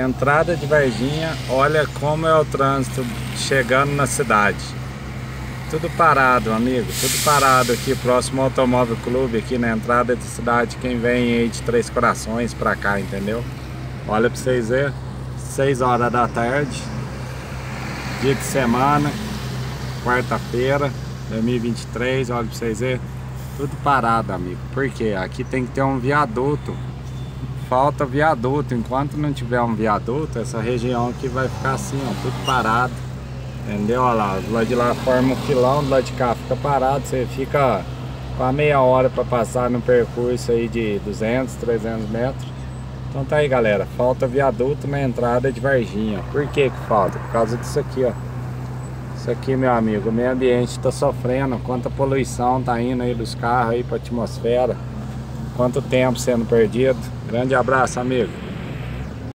entrada de Varginha, olha como é o trânsito chegando na cidade. Tudo parado, amigo, tudo parado aqui, próximo ao Automóvel Clube, aqui na entrada da cidade, quem vem aí de Três Corações pra cá, entendeu? Olha pra vocês verem, 6 horas da tarde, dia de semana, quarta-feira, 2023, olha pra vocês verem, tudo parado, amigo. Por quê? Aqui tem que ter um viaduto falta viaduto. Enquanto não tiver um viaduto, essa região aqui vai ficar assim, ó, tudo parado. Entendeu? Olha lá, do lado de lá forma um filão, do lado de cá fica parado. Você fica com a meia hora para passar no percurso aí de 200, 300 metros. Então tá aí, galera. Falta viaduto na entrada de Varginha. Por que que falta? Por causa disso aqui, ó. Isso aqui, meu amigo, o meio ambiente está sofrendo. Quanta poluição tá indo aí dos carros aí para atmosfera. Quanto tempo sendo perdido. Grande abraço, amigo.